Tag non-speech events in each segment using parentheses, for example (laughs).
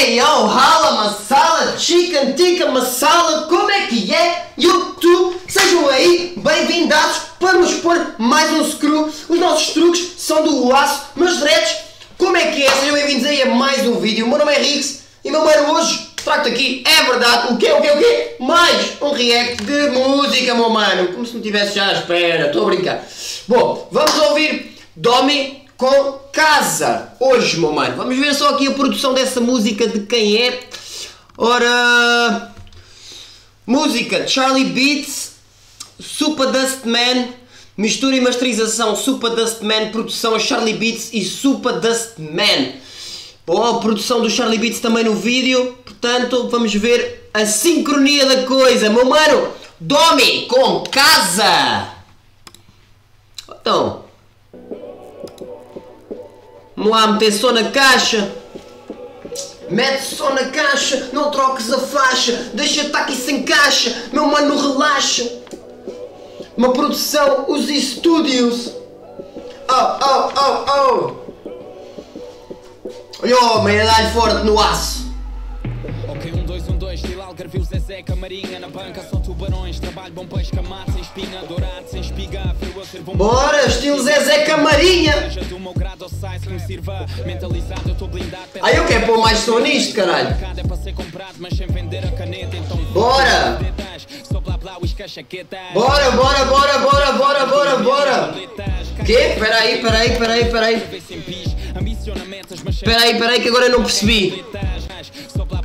Hey yo, rala masala, chicken tikka masala, como é que é? YouTube, sejam aí bem-vindados para nos pôr mais um screw. Os nossos truques são do aço, meus dreads, como é que é? Sejam bem-vindos aí a mais um vídeo. O meu nome é Rix e meu mano hoje trago-te aqui, é verdade, o quê, o quê, o quê? Mais um react de música, meu mano, como se não tivesse já à espera, estou a brincar. Bom, vamos ouvir Domi com Casa. Hoje, meu mano, vamos ver só aqui a produção dessa música de quem é. Ora. Música Charlie Beats, Super Dust Man, mistura e masterização Super Dust Man, produção Charlie Beats e Super Dust Man. Bom, a produção do Charlie Beats também no vídeo, portanto vamos ver a sincronia da coisa. Meu mano, Domi com Casa. Então, Vamos lá meter só na caixa. Mete só na caixa, não troques a faixa, deixa-te aqui sem caixa, meu mano relaxa. Uma produção, os estúdios. Oh, oh, oh, oh. Olha o homem a dar forte no aço. Dois, estilo Algarvio, Zezé, Camarinha Na banca só tubarões, trabalho bom peixe, Sem espinha, dourado, sem espiga Frio a Bora, estilo Zezé Camarinha. Seja do meu grado ou size que me sirva Mentalizado, eu blindado Aí eu quero pôr mais som nisto, caralho. É ser comprado, mas sem vender a caneta Então Bora. Bora, bora, bora, bora, bora, bora, bora. Quê? Peraí, peraí, peraí, peraí. Peraí, peraí que agora eu não percebi.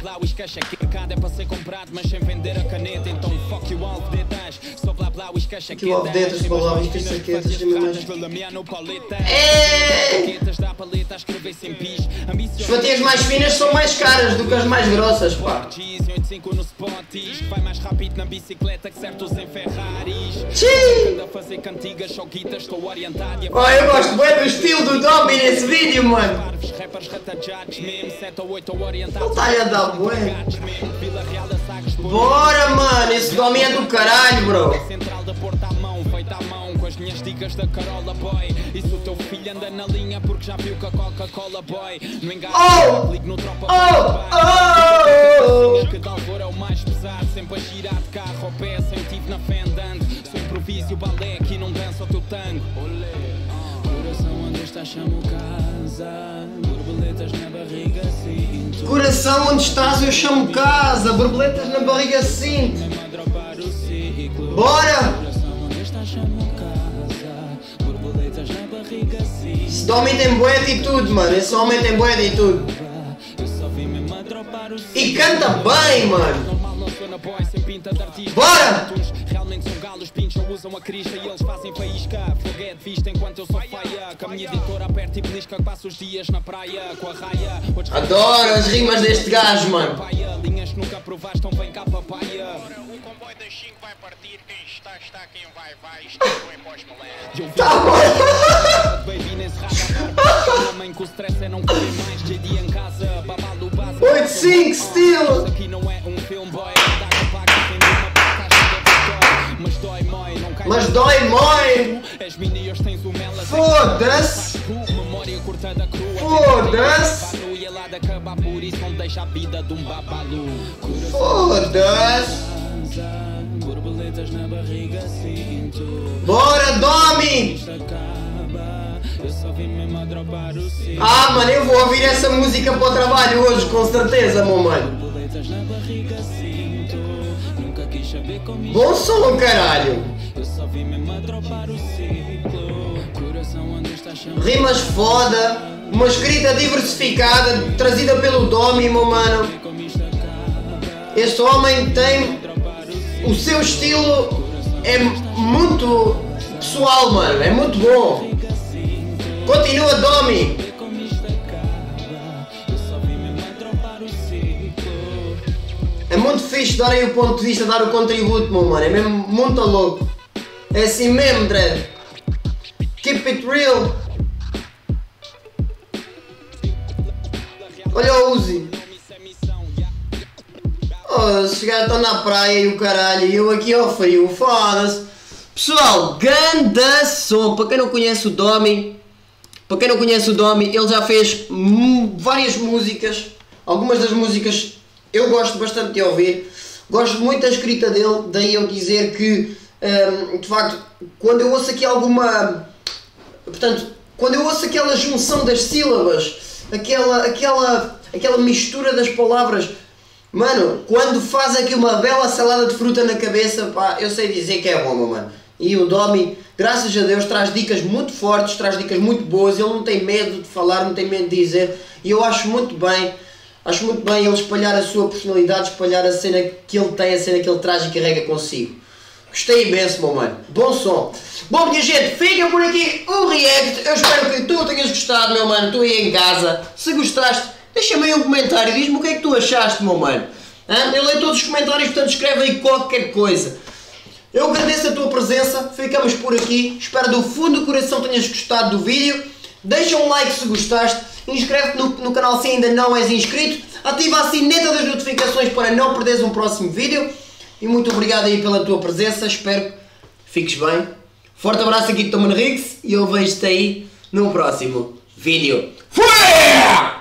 Só blá blá, uísque, chaqueta é para ser comprado, mas sem vender a caneta Então fuck you, detalhes Só blá blá, uísque, chaqueta you, alvedetas, Sem blá, blá, mais uísque, finas, chaquetas, fazer tem mais- frases, Velamear no paleta. Chaquetas da paleta, a escrever sem bis. As fatias mais finas são mais caras do que as mais grossas, pá. Cheese, 85 no Spotis Vai mais rápido na bicicleta que certos em Ferraris. Anda a fazer cantigas, choquitas, estou orientado Oh, eu gosto bem do estilo do Domi nesse vídeo, mano. Rappers, ratajados mesmo 7 ou 8 ou orientados Ele tá a dar bué. Bora, mano, esse Domi é do caralho, bro. Central da Porta à mão, feita à mão Com as minhas dicas da Carola Boy teu filho anda na linha porque já viu que a Coca-Cola Boy Não engana, Oh! ligo no tropa Oh, oh! Coração, onde estás? Eu chamo casa. Borboletas na barriga sinto. Mesmo a dropar o ciclo Bora! Esse Domi tem boa atitude, mano. Esse homem tem boa atitude. E canta bem, mano. Pinta de artista Bora! Realmente são galos, pincham, usam a crista E eles fazem faísca, fogo é de vista Enquanto eu sou faia, com a minha editora aperta e belisca Passo os dias na praia, com a raia Adoro as rimas deste gajo, mano. Paia, linhas que nunca provaste, então vem cá papaya O comboio das 5 vai partir, quem está, está, quem vai, vai, está bem pós-moleste. E (laughs) eu vi Tá bom. baby nesse (laughs) mãe com o stress é não querer mais JD em casa, babalo base 8-5 estilo. Aqui não é um filme boy, de um babalu Foda-se. Na barriga sinto Bora, Domi. Ah, mano, eu vou ouvir essa música para o trabalho hoje, com certeza, meu mano. Bom som, caralho. Rimas foda, uma escrita diversificada, trazida pelo Domi, meu mano. Este homem tem. O seu estilo é muito pessoal, mano. É muito bom. Continua, Domi. É muito fixe dar aí o ponto de vista, dar o contributo, meu mano. É mesmo muito louco. É assim mesmo, Dredd. Keep it real. Olha o Uzi. Oh, esses estão na praia e o caralho, e eu aqui ao frio, foda-se. Pessoal, ganda som. Para quem não conhece o Domi, para quem não conhece o Domi, ele já fez várias músicas Algumas das músicas eu gosto bastante de ouvir. Gosto muito da escrita dele, daí eu dizer que, hum, de facto, quando eu ouço aqui alguma. Portanto, quando eu ouço aquela junção das sílabas, aquela, aquela, aquela mistura das palavras, mano, quando faz aqui uma bela salada de fruta na cabeça, pá, eu sei dizer que é bom, mano. E o Domi, graças a Deus, traz dicas muito fortes, traz dicas muito boas, ele não tem medo de falar, não tem medo de dizer, e eu acho muito bem, acho muito bem ele espalhar a sua personalidade, espalhar a cena que ele tem, a cena que ele traz e carrega consigo. Gostei imenso, meu mano. Bom som. Bom, minha gente, fica por aqui o react. Eu espero que tu tenhas gostado, meu mano. Tu aí em casa. Se gostaste, deixa-me aí um comentário. Diz-me o que é que tu achaste, meu mano. Eu leio todos os comentários, portanto escreve aí qualquer coisa. Eu agradeço a tua presença. Ficamos por aqui. Espero do fundo do coração tenhas gostado do vídeo. Deixa um like se gostaste. Inscreve-te no, no canal se ainda não és inscrito. Ativa a sineta das notificações para não perderes um próximo vídeo. E muito obrigado aí pela tua presença, espero que fiques bem. Forte abraço aqui de Tom Henriques e eu vejo-te aí no próximo vídeo. Fui!